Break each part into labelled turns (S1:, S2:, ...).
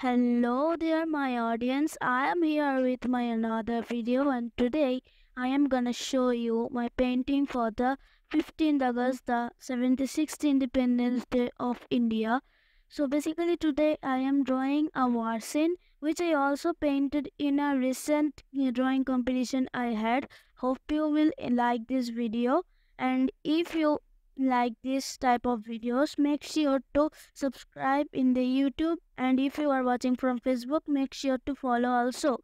S1: Hello there my audience. I am here with my another video and today I am gonna show you my painting for the 15th August the 76th Independence Day of India. So basically today I am drawing a war scene which I also painted in a recent drawing competition I had. Hope you will like this video and if you like this type of videos make sure to subscribe in the youtube. And if you are watching from facebook make sure to follow also.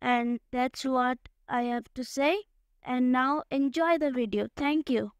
S1: And that's what i have to say. And now enjoy the video. Thank you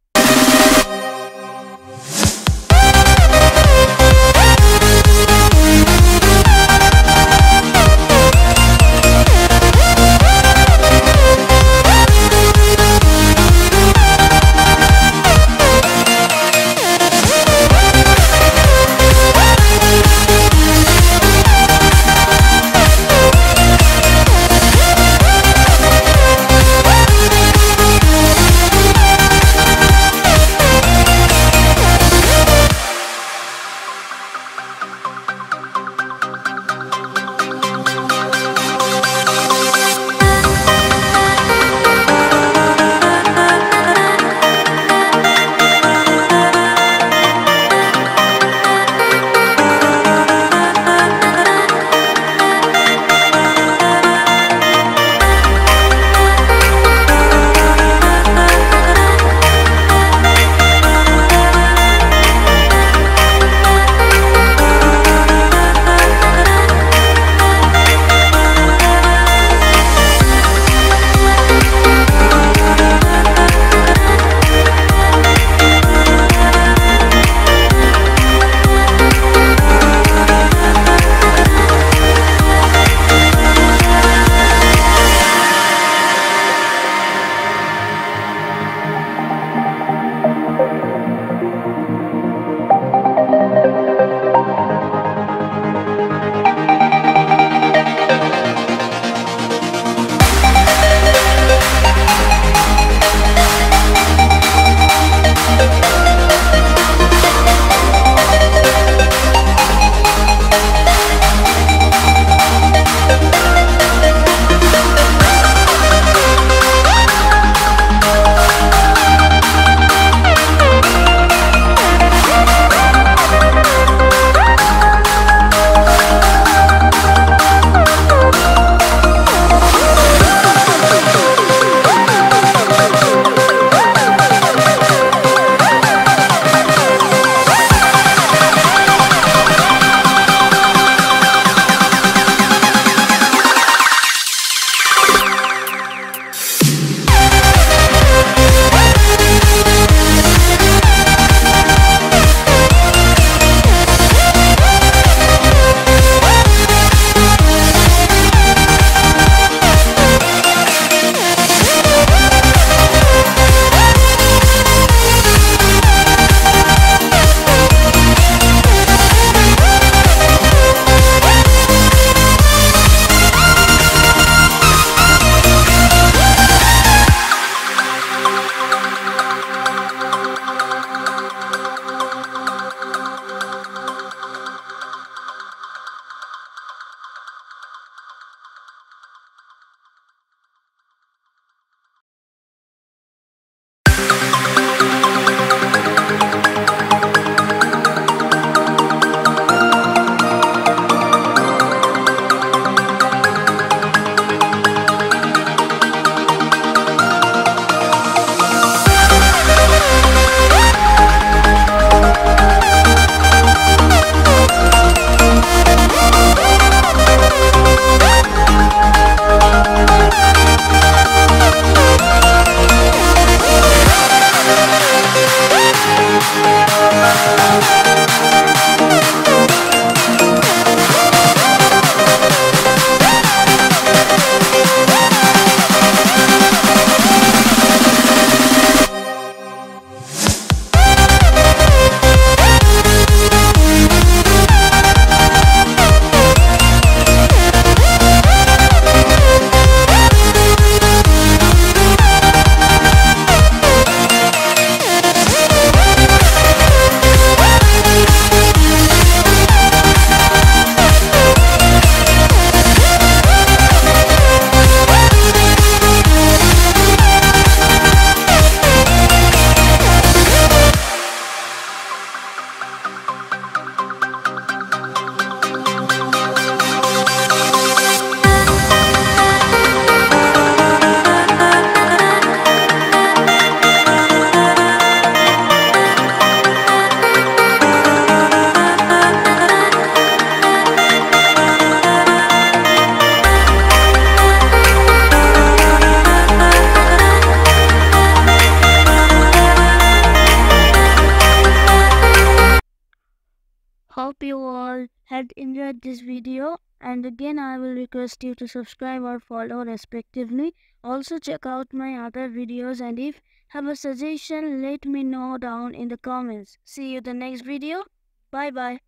S1: enjoyed this video and again I will request you to subscribe or follow respectively. Also check out my other videos and if have a suggestion let me know down in the comments. See you the next video. Bye bye.